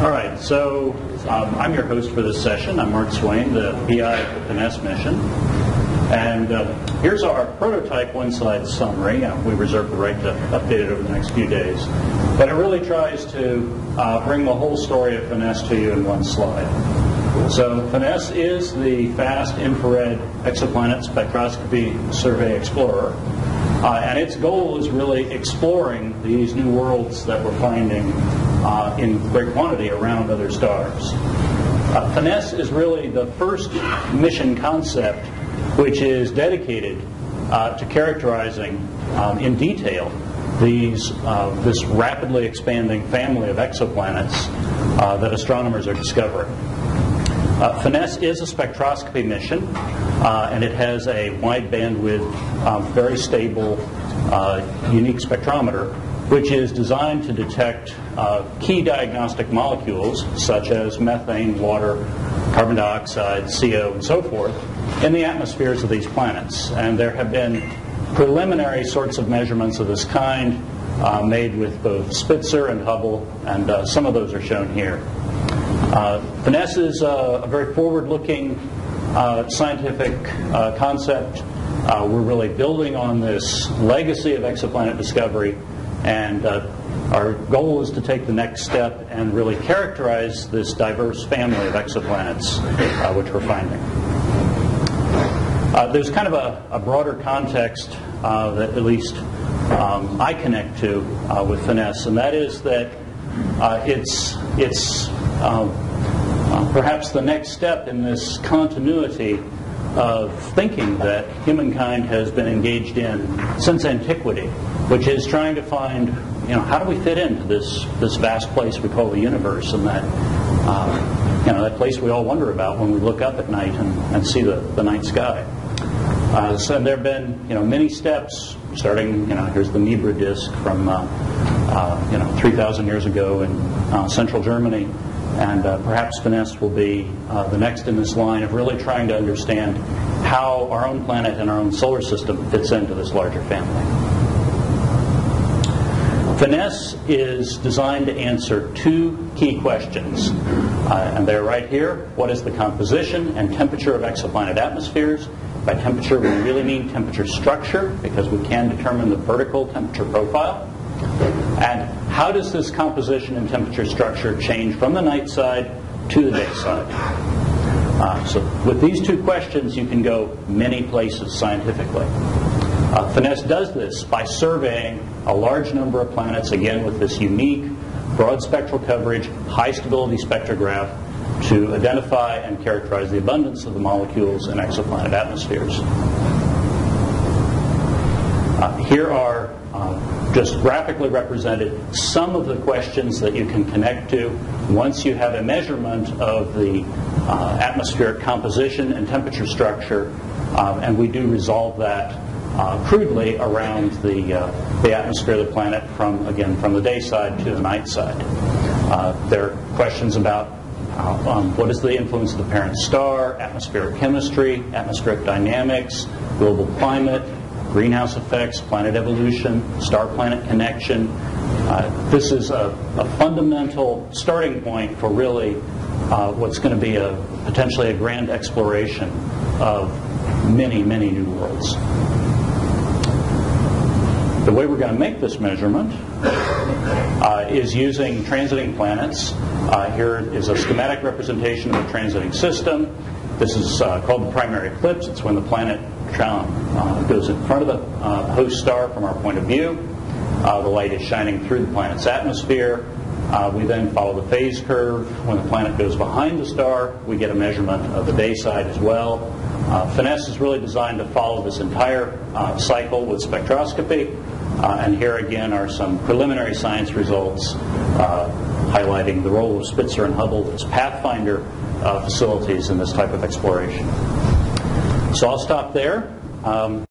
All right, so um, I'm your host for this session. I'm Mark Swain, the PI of the Finesse mission. And uh, here's our prototype one slide summary. Uh, we reserve the right to update it over the next few days. But it really tries to uh, bring the whole story of Finesse to you in one slide. So Finesse is the fast infrared exoplanet spectroscopy survey explorer. Uh, and its goal is really exploring these new worlds that we're finding uh, in great quantity around other stars. Uh, Finesse is really the first mission concept which is dedicated uh, to characterizing um, in detail these, uh, this rapidly expanding family of exoplanets uh, that astronomers are discovering. Uh, Finesse is a spectroscopy mission, uh, and it has a wide bandwidth, um, very stable, uh, unique spectrometer, which is designed to detect uh, key diagnostic molecules such as methane, water, carbon dioxide, CO, and so forth in the atmospheres of these planets. And there have been preliminary sorts of measurements of this kind uh, made with both Spitzer and Hubble, and uh, some of those are shown here. Uh, Finesse is a, a very forward-looking uh, scientific uh, concept. Uh, we're really building on this legacy of exoplanet discovery, and uh, our goal is to take the next step and really characterize this diverse family of exoplanets uh, which we're finding. there's kind of a, a broader context that at least um, I connect to with Finesse, and that is that it's it's um, uh, perhaps the next step in this continuity of thinking that humankind has been engaged in since antiquity, which is trying to find, you know, how do we fit into this this vast place we call the universe, and that, uh, you know, that place we all wonder about when we look up at night and, and see the, the night sky. Uh, so there have been, you know, many steps starting, you know, here's the Nebra disk from, uh, uh, you know, 3,000 years ago in uh, central Germany and uh, perhaps Finesse will be uh, the next in this line of really trying to understand how our own planet and our own solar system fits into this larger family. Finesse is designed to answer two key questions, uh, and they're right here. What is the composition and temperature of exoplanet atmospheres? By temperature, we really mean temperature structure because we can determine the vertical temperature profile. And how does this composition and temperature structure change from the night side to the day side? Uh, so, with these two questions, you can go many places scientifically. Uh, Finesse does this by surveying a large number of planets, again with this unique, broad spectral coverage, high stability spectrograph to identify and characterize the abundance of the molecules in exoplanet atmospheres. Uh, here are uh, just graphically represented some of the questions that you can connect to once you have a measurement of the uh, atmospheric composition and temperature structure, um, and we do resolve that uh, crudely around the, uh, the atmosphere of the planet from, again, from the day side to the night side. Uh, there are questions about uh, um, what is the influence of the parent star, atmospheric chemistry, atmospheric dynamics, global climate, greenhouse effects, planet evolution, star planet connection. Uh, this is a, a, fundamental starting point for really uh, what's going to be a potentially a grand exploration of many, many new worlds. The way we're going to make this measurement uh, is using transiting planets. Uh, here is a schematic representation of a transiting system. This is uh, called the primary eclipse. It's when the planet uh, goes in front of the uh, host star from our point of view. Uh, the light is shining through the planet's atmosphere. We then follow the phase curve. When the planet goes behind the star, we get a measurement of the day side as well. Uh, Finesse is really designed to follow this entire uh, cycle with spectroscopy. Uh, and here again are some preliminary science results uh, highlighting the role of Spitzer and Hubble as pathfinder uh, facilities in this type of exploration. So I'll stop there. Um,